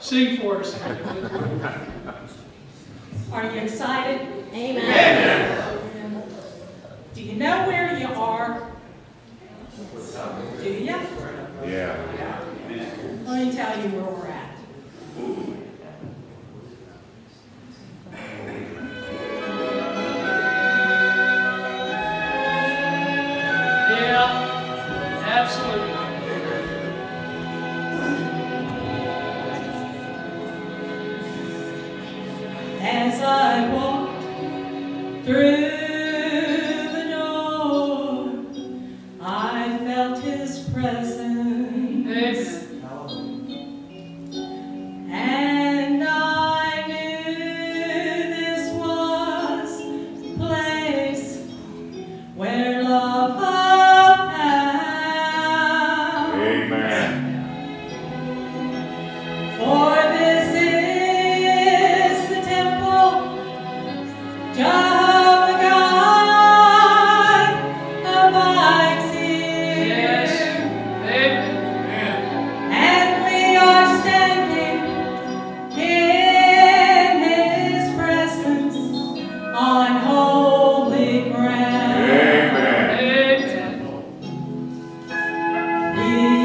Sing for us. Are you excited? Amen. Do you know where you are? Do you? Yeah. Let me tell you where we're at. As I You.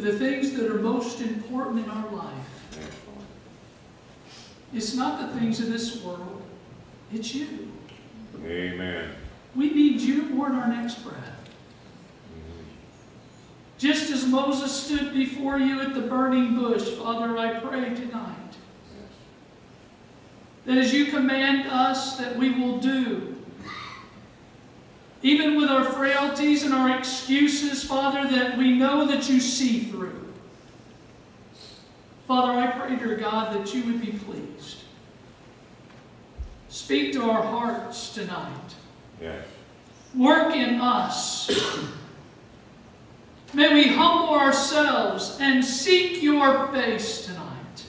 The things that are most important in our life. It's not the things of this world, it's you. Amen. We need you more in our next breath. Just as Moses stood before you at the burning bush, Father, I pray tonight that as you command us that we will do, even with our frailties and our excuses, Father, that we know that you see through. Father, I pray, dear God, that you would be pleased. Speak to our hearts tonight. Yes. Work in us. May we humble ourselves and seek your face tonight. Yes,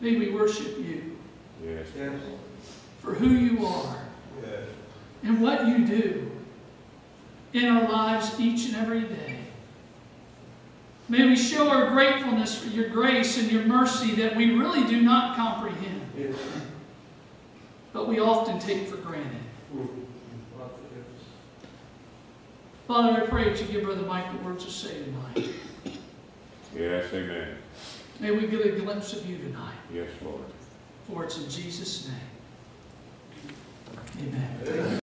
Lord. May we worship you Yes. Yes. For who you are Yes. and what you do in our lives each and every day. May we show our gratefulness for your grace and your mercy that we really do not comprehend, Yes. but we often take for granted. Father, I pray that you give Brother Mike the words to say tonight. Yes, amen. May we get a glimpse of you tonight. Yes, Lord. For it's in Jesus' name. Amen.